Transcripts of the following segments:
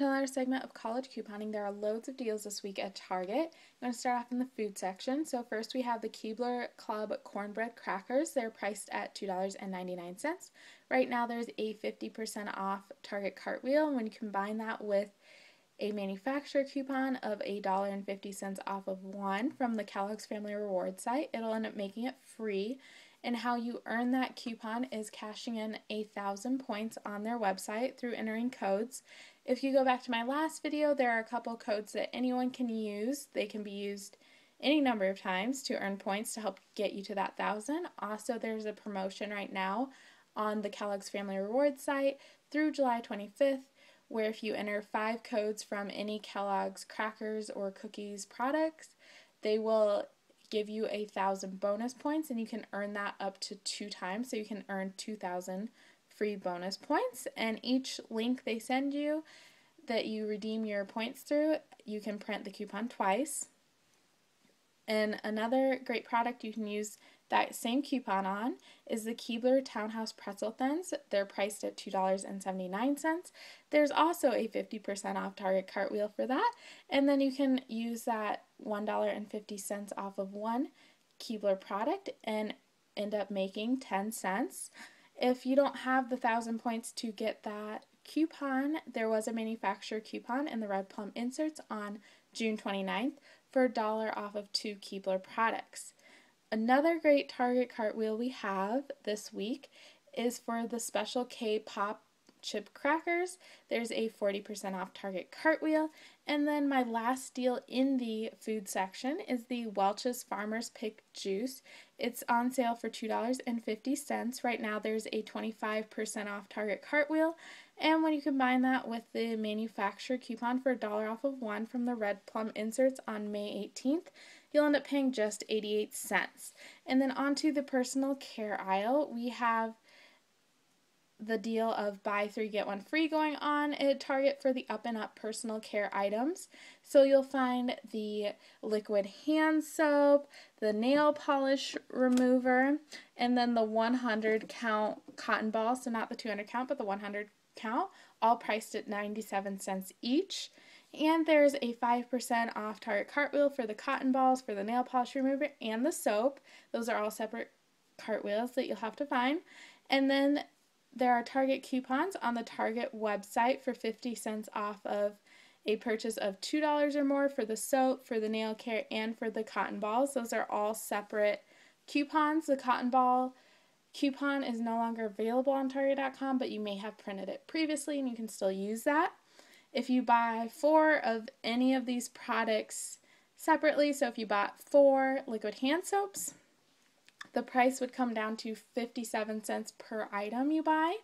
Another segment of college couponing. There are loads of deals this week at Target. I'm going to start off in the food section. So first we have the Keebler Club cornbread crackers. They're priced at $2.99. Right now there's a 50% off Target cartwheel. And when you combine that with a manufacturer coupon of $1.50 off of one from the Kellogg's Family Reward site, it'll end up making it free and how you earn that coupon is cashing in a thousand points on their website through entering codes. If you go back to my last video, there are a couple codes that anyone can use. They can be used any number of times to earn points to help get you to that thousand. Also, there's a promotion right now on the Kellogg's Family Rewards site through July 25th where if you enter five codes from any Kellogg's crackers or cookies products, they will give you a thousand bonus points and you can earn that up to two times. So you can earn 2000 free bonus points and each link they send you that you redeem your points through you can print the coupon twice and another great product you can use that same coupon on is the Keebler Townhouse Pretzel Thins. They're priced at $2.79. There's also a 50% off Target cartwheel for that. And then you can use that $1.50 off of one Keebler product and end up making 10 cents. If you don't have the 1,000 points to get that coupon, there was a manufacturer coupon in the Red Plum inserts on June 29th for a dollar off of two Keebler products. Another great Target cartwheel we have this week is for the Special K Pop chip crackers. There's a 40% off Target cartwheel. And then my last deal in the food section is the Welch's Farmer's Pick Juice. It's on sale for $2.50. Right now there's a 25% off Target cartwheel. And when you combine that with the manufacturer coupon for a dollar off of one from the Red Plum inserts on May 18th, you'll end up paying just 88 cents. And then onto the personal care aisle, we have the deal of buy three get one free going on at Target for the up and up personal care items. So you'll find the liquid hand soap, the nail polish remover, and then the 100 count cotton ball. So not the 200 count, but the 100 count, all priced at 97 cents each. And there's a 5% off Target Cartwheel for the cotton balls, for the nail polish remover, and the soap. Those are all separate cartwheels that you'll have to find. And then there are Target coupons on the Target website for 50 cents off of a purchase of $2 or more for the soap, for the nail care, and for the cotton balls. Those are all separate coupons. The cotton ball coupon is no longer available on Target.com, but you may have printed it previously and you can still use that if you buy four of any of these products separately, so if you bought four liquid hand soaps, the price would come down to 57 cents per item you buy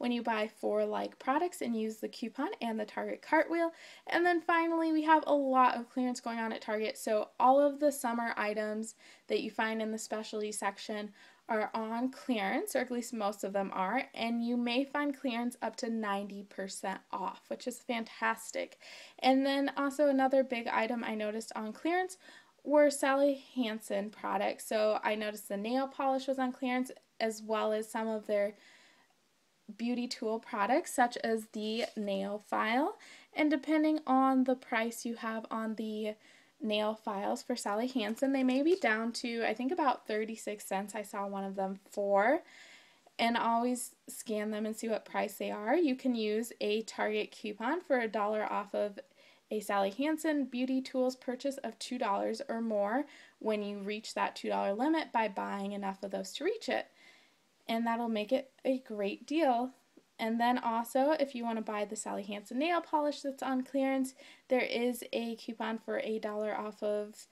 when you buy four like products and use the coupon and the Target cartwheel. And then finally, we have a lot of clearance going on at Target. So all of the summer items that you find in the specialty section are on clearance, or at least most of them are, and you may find clearance up to 90% off, which is fantastic. And then also another big item I noticed on clearance were Sally Hansen products. So I noticed the nail polish was on clearance as well as some of their beauty tool products such as the nail file. And depending on the price you have on the nail files for Sally Hansen. They may be down to, I think, about 36 cents. I saw one of them for. And always scan them and see what price they are. You can use a Target coupon for a dollar off of a Sally Hansen Beauty Tools purchase of $2 or more when you reach that $2 limit by buying enough of those to reach it. And that'll make it a great deal. And then also, if you want to buy the Sally Hansen nail polish that's on clearance, there is a coupon for a dollar off of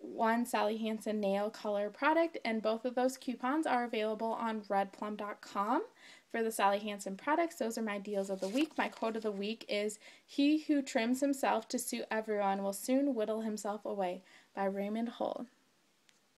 one Sally Hansen nail color product, and both of those coupons are available on redplum.com for the Sally Hansen products. Those are my deals of the week. My quote of the week is He who trims himself to suit everyone will soon whittle himself away by Raymond Hull.